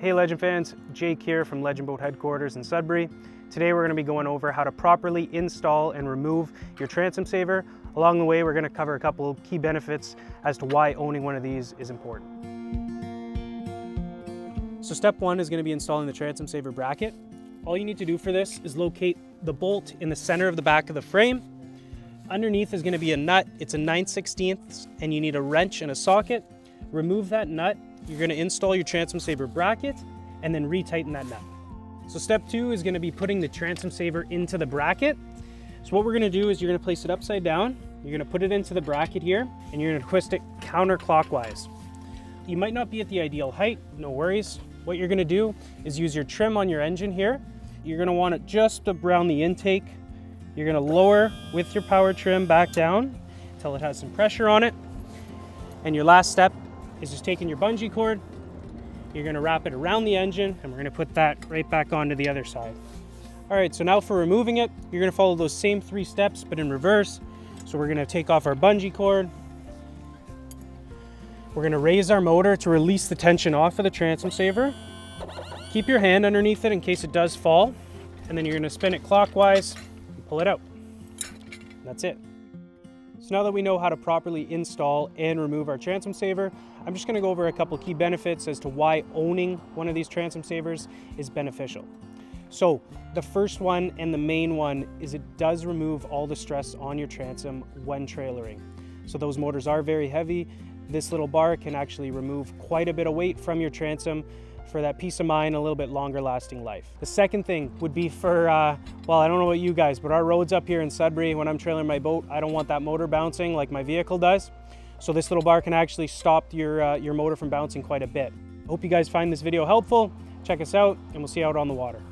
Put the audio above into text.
Hey Legend fans, Jake here from Legend Boat Headquarters in Sudbury. Today we're going to be going over how to properly install and remove your transom saver. Along the way we're going to cover a couple key benefits as to why owning one of these is important. So step one is going to be installing the transom saver bracket. All you need to do for this is locate the bolt in the center of the back of the frame. Underneath is going to be a nut, it's a 9 16 and you need a wrench and a socket. Remove that nut you're gonna install your transom saver bracket and then retighten that nut. So step two is gonna be putting the transom saver into the bracket. So what we're gonna do is you're gonna place it upside down, you're gonna put it into the bracket here, and you're gonna twist it counterclockwise. You might not be at the ideal height, no worries. What you're gonna do is use your trim on your engine here. You're gonna want it just around the intake. You're gonna lower with your power trim back down until it has some pressure on it. And your last step is just taking your bungee cord, you're gonna wrap it around the engine, and we're gonna put that right back onto the other side. All right, so now for removing it, you're gonna follow those same three steps, but in reverse. So we're gonna take off our bungee cord. We're gonna raise our motor to release the tension off of the transom saver. Keep your hand underneath it in case it does fall. And then you're gonna spin it clockwise and pull it out. That's it. So now that we know how to properly install and remove our transom saver, I'm just gonna go over a couple key benefits as to why owning one of these transom savers is beneficial. So the first one and the main one is it does remove all the stress on your transom when trailering. So those motors are very heavy. This little bar can actually remove quite a bit of weight from your transom for that peace of mind, a little bit longer lasting life. The second thing would be for, uh, well, I don't know about you guys, but our roads up here in Sudbury, when I'm trailing my boat, I don't want that motor bouncing like my vehicle does. So this little bar can actually stop your, uh, your motor from bouncing quite a bit. Hope you guys find this video helpful. Check us out and we'll see you out on the water.